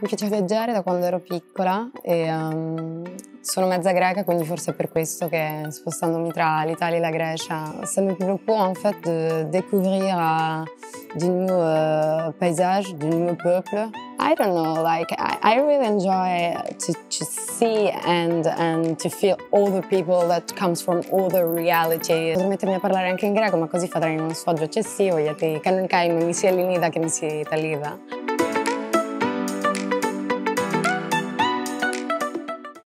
Mi piace viaggiare da quando ero piccola e um, sono mezza greca, quindi forse è per questo che spostandomi tra l'Italia e la Grecia, ça me plaît beaucoup en fait de découvrir uh, de nouveaux uh, paysages, de nouveaux peuples. I don't know, like I, I really enjoy to, to see and, and to feel all the people that comes from all the reality. Potrei mettermi a parlare anche in greco, ma così farei uno sfoggio eccessivo, γιατί κανονικά είμαι μισή Ελληνίδα και μισή Ιταλίδα.